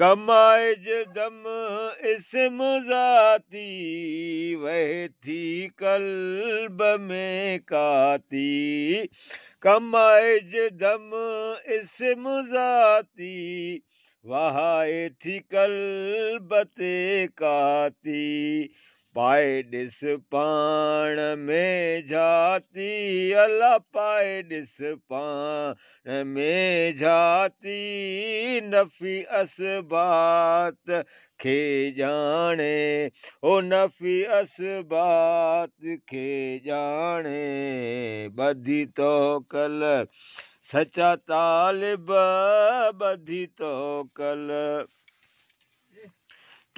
कमाइज दम इसम ज़ाती, वह थी कल्ब में काती। कमाए दम इसम ज़ाती, वहाए थी कल्बते काती। पाए ॾिस पाण में जाती अला पाए ॾिस पाण में जाती, नफ़ी अस असबात खे ॼाणे ओ नफ़ी असबात खे ॼाणे बधी तो कल सचा तालिब, बधी तो कल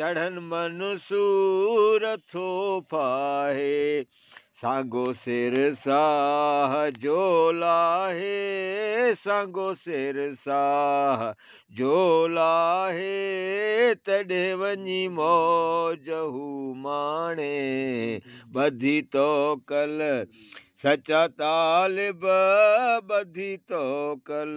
चढ़न मन सूर थो पाए सागो सिर साह जो लाहे, सागो सिर साह जो लाहे, तॾहिं वञी मौजहू माणे। ॿधी तो कल सचा तालिब ॿधी तो कल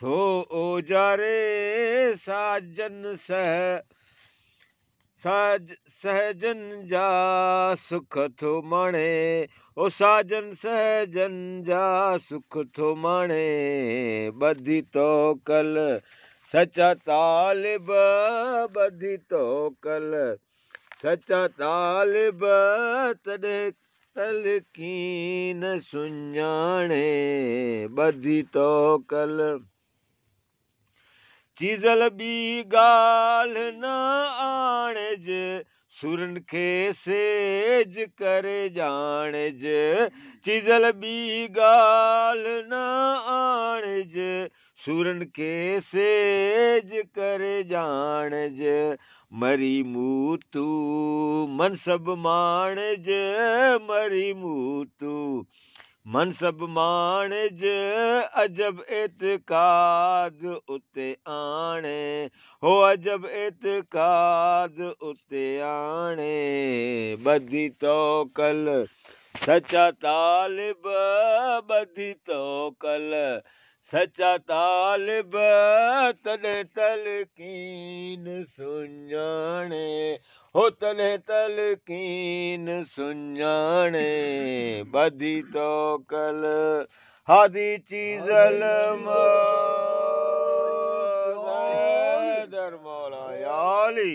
थो ओजारे साजन सह, साज, सहजन जा सुख थो माणे। ओ साजन सहजन जा सुख थो माणे ॿधी तो कल, सचा तालिब ॿधी तो कल। सचा तालिब तॾहिं तलकीन सुञाणे ॿधी तो कल। चीज़ल ॿी ॻाल्हि न आणिज, सुरनि खे सेज करे ॼाणिज चीज़ल ॿी ॻाल्हि न आणिज, सुरनि खे सेज करे ॼाणिज मरी मूतू मनसब माणिज, मरी मूतू। मनसब माणिज, अजब एतकाद उते आणे। हो अजब एतकाद उते आणे। ॿधी तो कल सचा तालिब ॿधी तो कल सचा तालिब तॾहिं तलकीन सुञाणे। हो तल तलकीन सुञाणे बदी तो कल हादी चीज़ल दर मौला याली